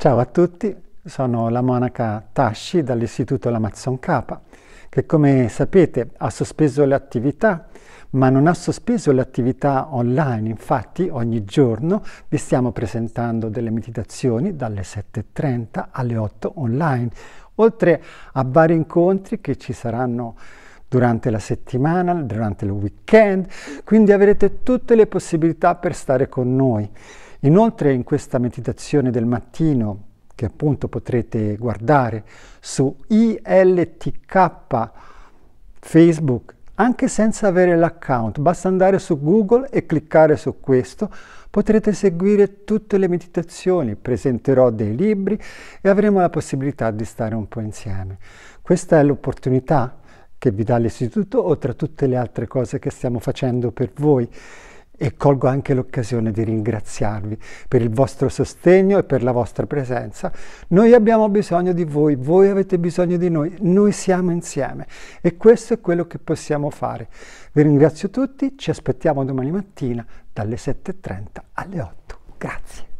Ciao a tutti, sono la monaca Tashi dall'Istituto Lamazon K, che come sapete ha sospeso le attività, ma non ha sospeso le attività online. Infatti ogni giorno vi stiamo presentando delle meditazioni dalle 7.30 alle 8 online, oltre a vari incontri che ci saranno durante la settimana, durante il weekend, quindi avrete tutte le possibilità per stare con noi. Inoltre in questa meditazione del mattino, che appunto potrete guardare su ILTK Facebook, anche senza avere l'account, basta andare su Google e cliccare su questo, potrete seguire tutte le meditazioni, presenterò dei libri e avremo la possibilità di stare un po' insieme. Questa è l'opportunità che vi dà l'istituto, oltre a tutte le altre cose che stiamo facendo per voi e colgo anche l'occasione di ringraziarvi per il vostro sostegno e per la vostra presenza. Noi abbiamo bisogno di voi, voi avete bisogno di noi, noi siamo insieme e questo è quello che possiamo fare. Vi ringrazio tutti, ci aspettiamo domani mattina dalle 7.30 alle 8. Grazie.